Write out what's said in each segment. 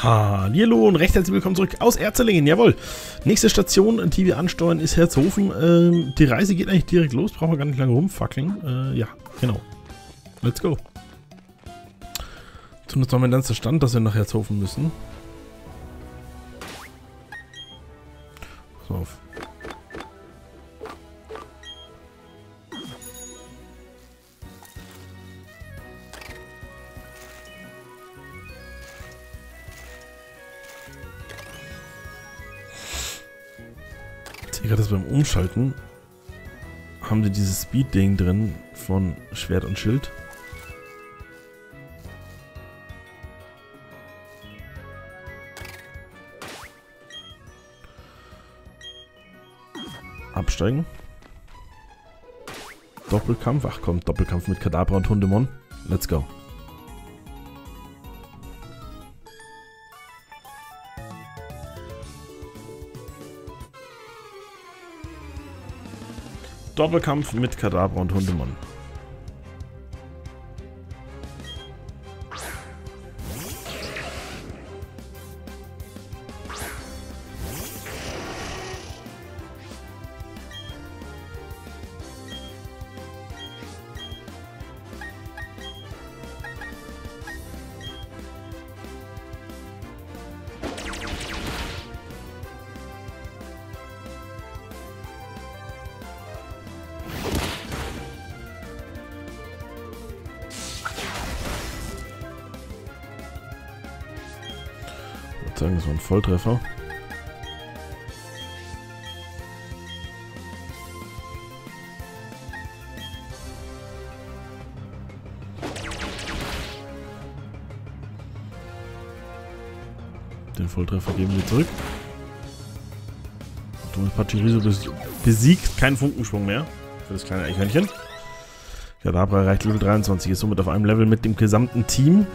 Hallo und recht herzlich willkommen zurück aus Erzerlingen, jawohl. Nächste Station, die wir ansteuern, ist Herzhofen. Ähm, die Reise geht eigentlich direkt los, brauchen wir gar nicht lange rumfackeln. Äh, ja, genau. Let's go. Zumindest haben wir dann Stand, dass wir nach Herzhofen müssen. Pass auf. Gerade, beim Umschalten haben sie dieses Speed-Ding drin von Schwert und Schild. Absteigen. Doppelkampf. Ach komm, Doppelkampf mit Kadabra und Hundemon. Let's go. Doppelkampf mit Kadabra und Hundemann. Sagen, das war ein Volltreffer. Den Volltreffer geben wir zurück. Thomas Pachiriso besiegt. Kein Funkenschwung mehr für das kleine Eichhörnchen. Kadabra erreicht Level 23, ist somit auf einem Level mit dem gesamten Team.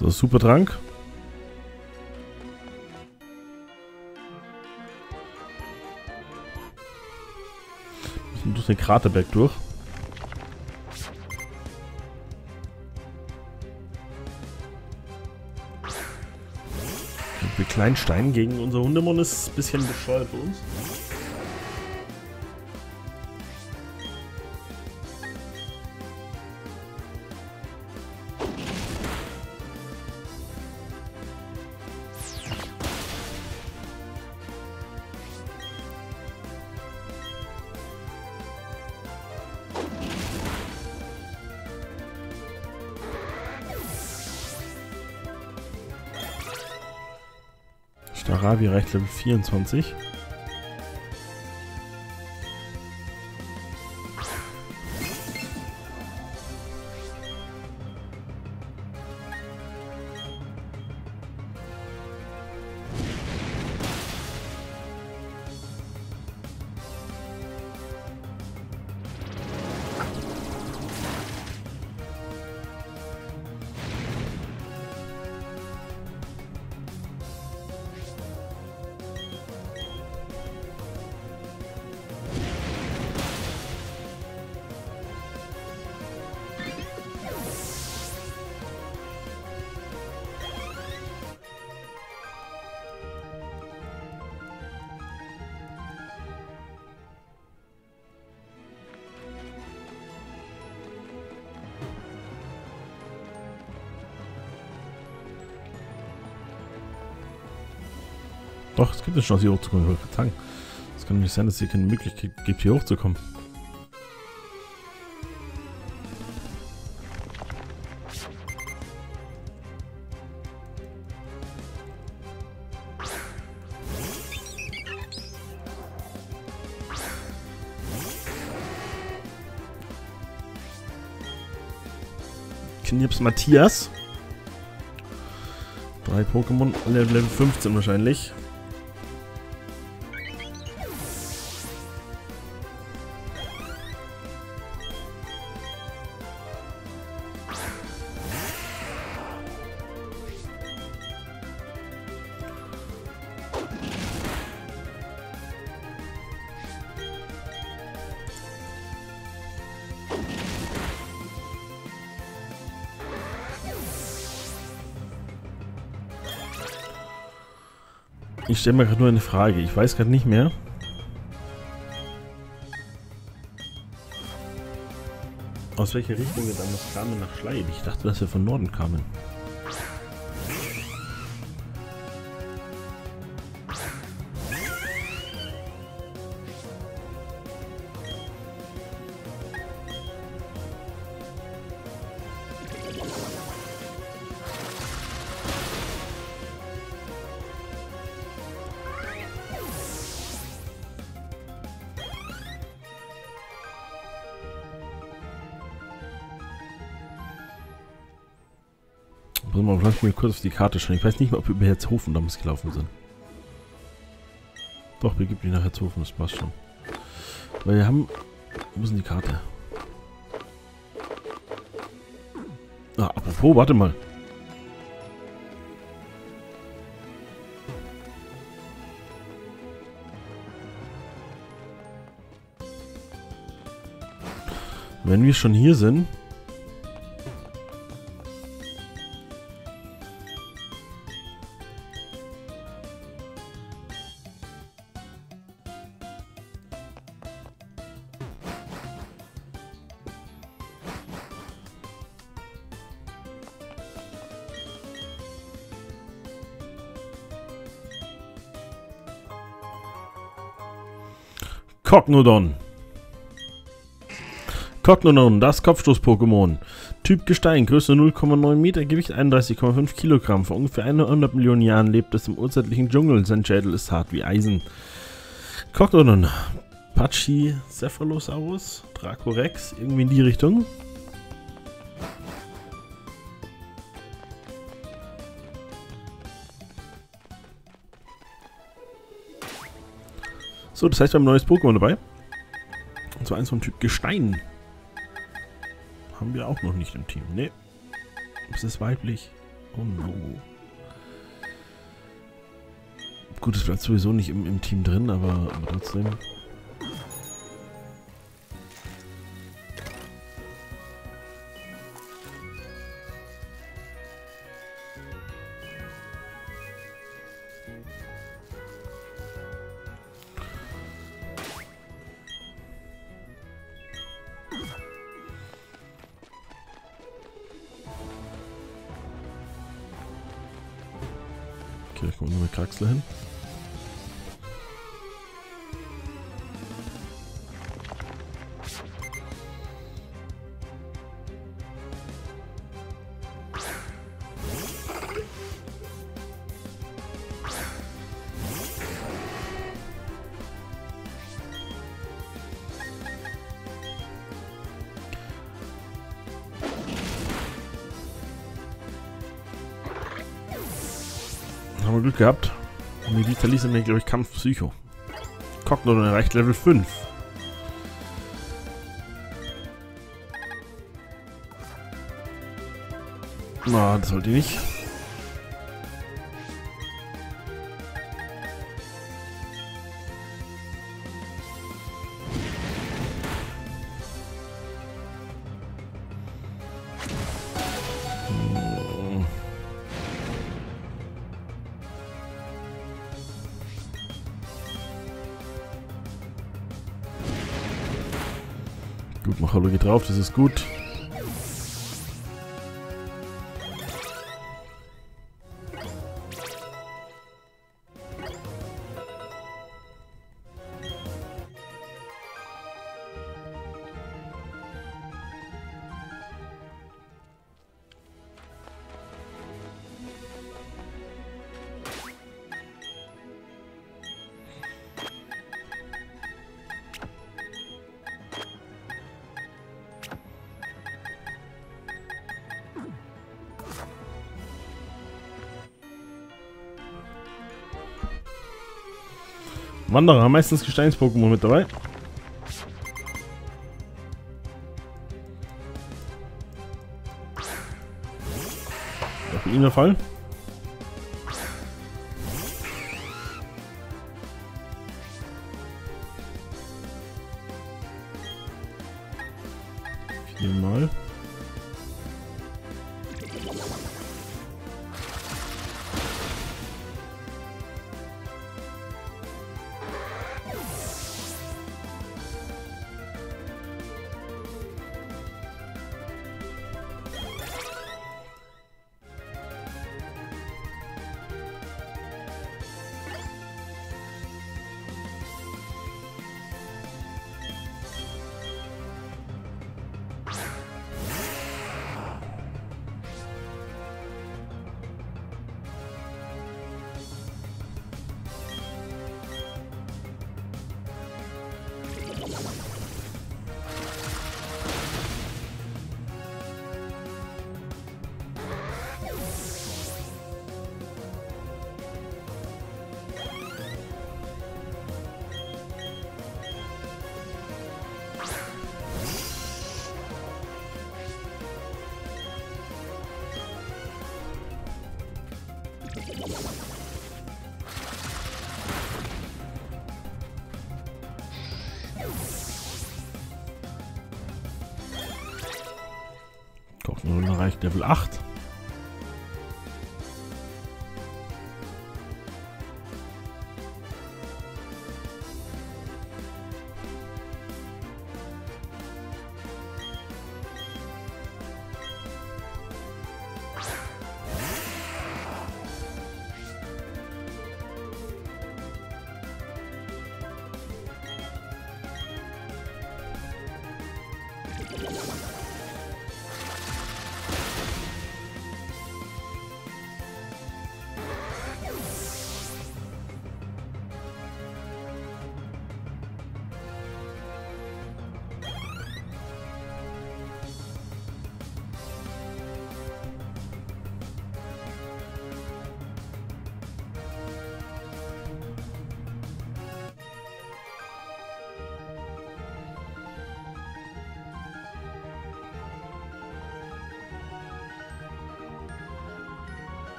So, super Trank. Müssen durch den Kraterberg durch. Mit Kleinstein gegen unser Hundemon ist ein bisschen bescheuert für uns. Staravi reicht Level 24. Doch, es gibt eine Chance, hier hochzukommen. Ich sagen. Es kann nicht sein, dass es hier keine Möglichkeit gibt, hier hochzukommen. Knirps Matthias. Drei Pokémon, Level 15 wahrscheinlich. Ich stelle mir gerade nur eine Frage. Ich weiß gerade nicht mehr. Aus welcher Richtung wir damals kamen nach Schleid. Ich dachte, dass wir von Norden kamen. Mal, lass mich kurz auf die Karte schauen. Ich weiß nicht mehr, ob wir über Herzhofen damals gelaufen sind. Doch, begib mich nach Herzhofen, das passt schon. Weil wir haben... Wo ist denn die Karte? Ah, apropos, warte mal. Wenn wir schon hier sind... Cognodon. Cognodon, das Kopfstoß-Pokémon. Typ Gestein, Größe 0,9 Meter, Gewicht 31,5 Kilogramm. Vor ungefähr 100 Millionen Jahren lebt es im urzeitlichen Dschungel. Sein Schädel ist hart wie Eisen. Cognodon, Pachycephalosaurus, Dracorex, irgendwie in die Richtung. So, das heißt, wir haben ein neues Pokémon dabei. Und zwar eins vom Typ Gestein. Haben wir auch noch nicht im Team. Ne. Es ist weiblich. Oh no. Gut, es bleibt sowieso nicht im, im Team drin, aber, aber trotzdem. Okay, da nur mit Kraxler hin. Haben wir Glück gehabt. Meditalise mir, glaube ich, Kampf Psycho. Cognodon erreicht Level 5. Na, das sollte ich nicht. Drauf, das ist gut. Wanderer meistens Gesteins-Pokémon mit dabei. Auf ihn der Fall. Viermal. Level 8.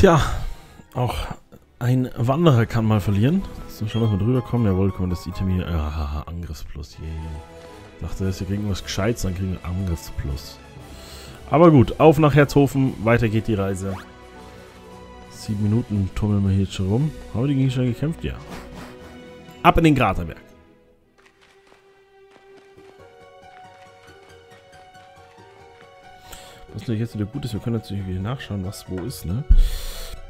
Tja, auch ein Wanderer kann mal verlieren. So, schauen, dass wir drüber kommen. Jawohl, kommen das Item hier. Ah, Angriffsplus. Yeah. Dachte, wir kriegen was Gescheites, dann kriegen wir Angriffsplus. Aber gut, auf nach Herzhofen. Weiter geht die Reise. Sieben Minuten tummeln wir hier jetzt schon rum. Haben wir die gegen schon gekämpft? Ja. Ab in den Kraterberg. Natürlich jetzt wieder gut ist, wir können natürlich wieder nachschauen, was wo ist, ne?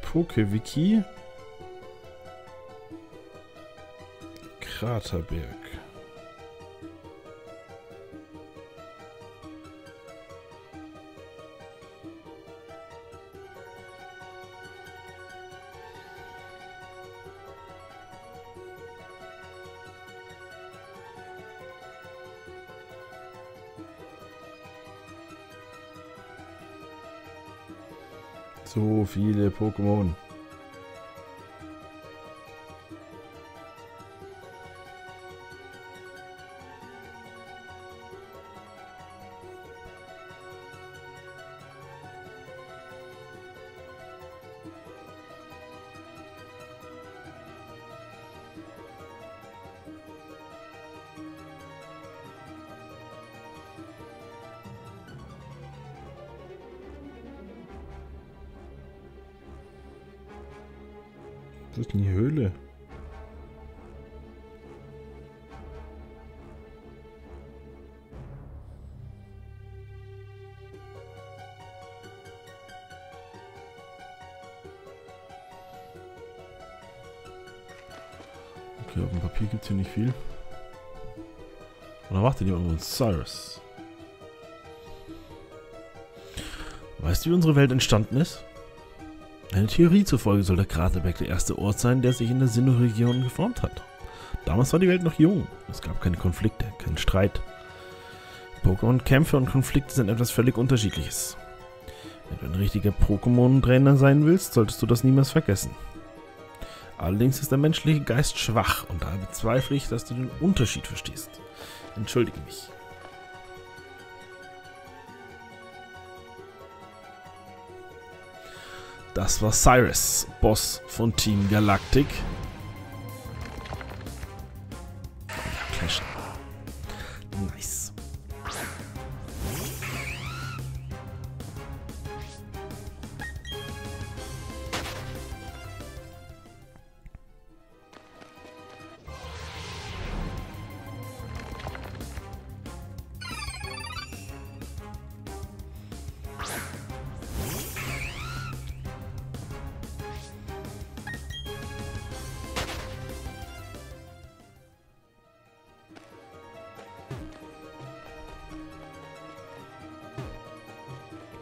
PokeWiki. Kraterberg. Viele Pokémon. Was ist die Höhle? Okay, auf dem Papier gibt es hier nicht viel. Oder wartet jemand mit uns? Cyrus. Weißt du, wie unsere Welt entstanden ist? Eine Theorie zufolge soll der Kraterberg der erste Ort sein, der sich in der Sinnoh-Region geformt hat. Damals war die Welt noch jung. Es gab keine Konflikte, keinen Streit. Pokémon-Kämpfe und Konflikte sind etwas völlig Unterschiedliches. Wenn du ein richtiger Pokémon-Trainer sein willst, solltest du das niemals vergessen. Allerdings ist der menschliche Geist schwach und da bezweifle ich, dass du den Unterschied verstehst. Entschuldige mich. Das war Cyrus, Boss von Team Galactic.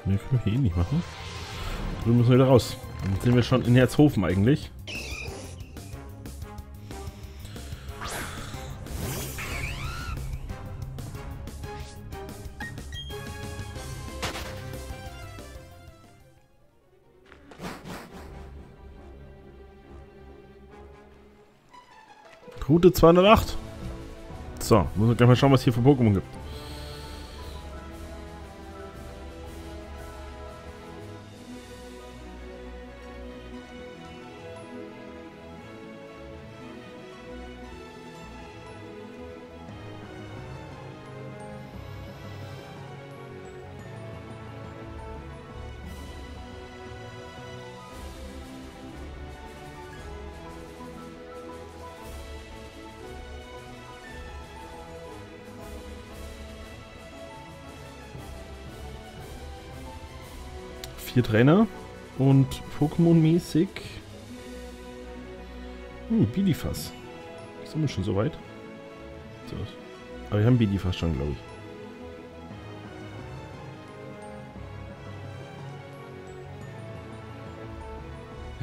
Ne, können wir hier eh nicht machen. Drüben müssen wir wieder raus. Dann sind wir schon in Herzhofen eigentlich. Route 208. So, muss wir gleich mal schauen, was hier für Pokémon gibt. Vier Trainer und Pokémon-mäßig. Hm, Bidifas. Sind wir schon so weit? So. Aber wir haben Bidifas schon, glaube ich.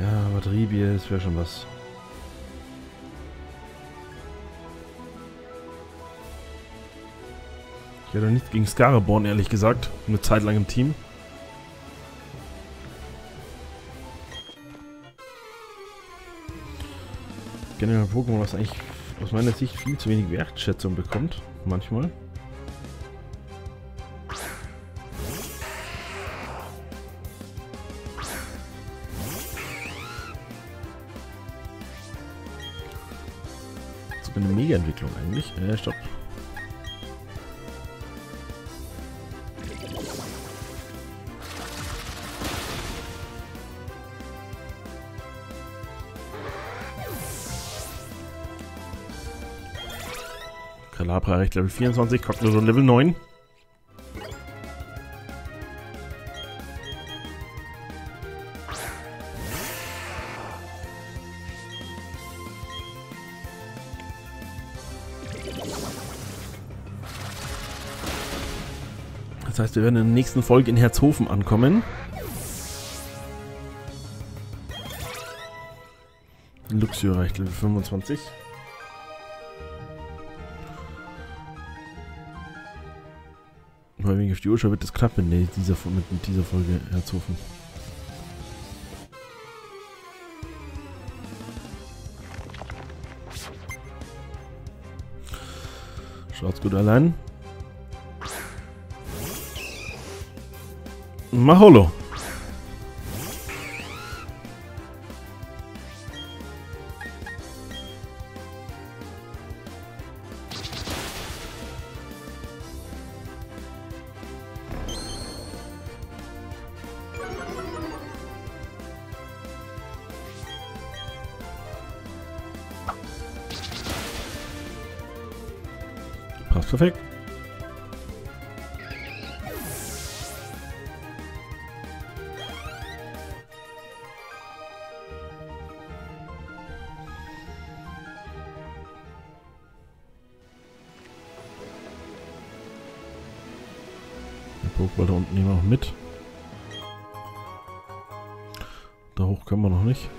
Ja, Batteriebier, das wäre schon was. Ich hätte nichts gegen Scaraborn, ehrlich gesagt. Eine Zeit lang im Team. Generell Pokémon, was eigentlich aus meiner Sicht viel zu wenig Wertschätzung bekommt. Manchmal. Sogar eine Mega-Entwicklung eigentlich. Äh, stopp. Recht Level 24, Cognodon Level 9. Das heißt, wir werden in der nächsten Folge in Herzhofen ankommen. Luxio reicht Level 25. Mal wegen auf die Uhr wird das knapp mit dieser, mit dieser Folge Herzhofen. Schaut's gut allein. Maholo. Der Pokéball da unten nehmen wir noch mit. Da hoch können wir noch nicht.